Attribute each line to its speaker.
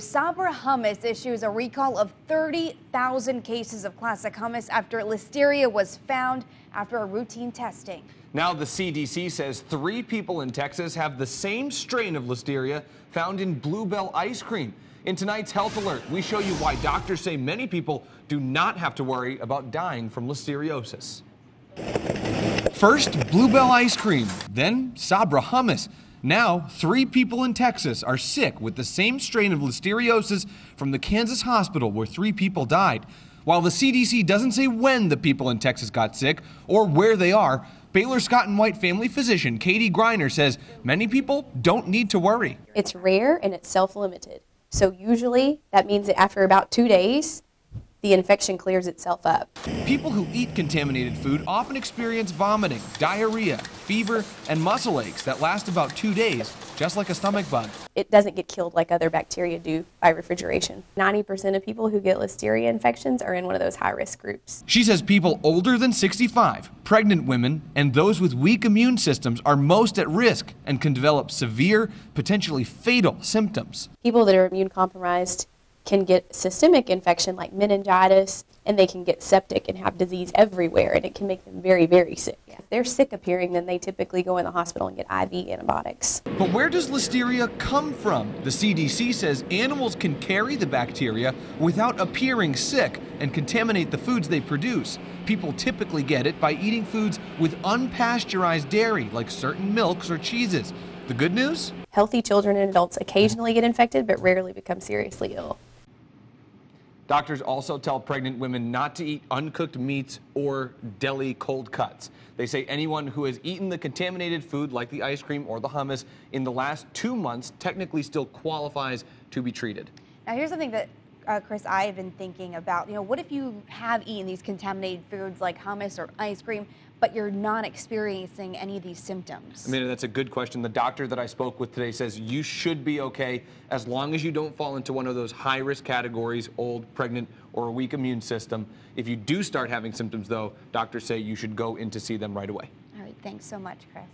Speaker 1: Sabra Hummus issues a recall of 30,000 cases of classic hummus after listeria was found after a routine testing.
Speaker 2: Now the CDC says three people in Texas have the same strain of listeria found in Bluebell ice cream. In tonight's Health Alert, we show you why doctors say many people do not have to worry about dying from listeriosis. First, Bluebell ice cream, then Sabra hummus. Now, three people in Texas are sick with the same strain of listeriosis from the Kansas hospital where three people died. While the CDC doesn't say when the people in Texas got sick or where they are, Baylor Scott and White family physician Katie Griner says many people don't need to worry.
Speaker 3: It's rare and it's self limited. So, usually, that means that after about two days, the infection clears itself up.
Speaker 2: People who eat contaminated food often experience vomiting, diarrhea, fever, and muscle aches that last about two days, just like a stomach bug.
Speaker 3: It doesn't get killed like other bacteria do by refrigeration. 90% of people who get listeria infections are in one of those high risk groups.
Speaker 2: She says people older than 65, pregnant women, and those with weak immune systems are most at risk and can develop severe, potentially fatal symptoms.
Speaker 3: People that are immune compromised can get systemic infection like meningitis and they can get septic and have disease everywhere and it can make them very very sick if they're sick appearing then they typically go in the hospital and get iv antibiotics
Speaker 2: But where does listeria come from? The CDC says animals can carry the bacteria without appearing sick and contaminate the foods they produce. People typically get it by eating foods with unpasteurized dairy, like certain milks or cheeses. The good news?
Speaker 3: healthy children and adults occasionally get infected but rarely become seriously ill
Speaker 2: Doctors also tell pregnant women not to eat uncooked meats or deli cold cuts. They say anyone who has eaten the contaminated food, like the ice cream or the hummus, in the last two months technically still qualifies to be treated.
Speaker 1: Now, here's something that, uh, Chris, I've been thinking about. You know, what if you have eaten these contaminated foods like hummus or ice cream, but you're not experiencing any of these symptoms?
Speaker 2: I mean, that's a good question. The doctor that I spoke with today says you should be okay as long as you don't fall into one of those high risk categories old, pregnant, or a weak immune system. If you do start having symptoms, though, doctors say you should go in to see them right away.
Speaker 1: All right, thanks so much, Chris.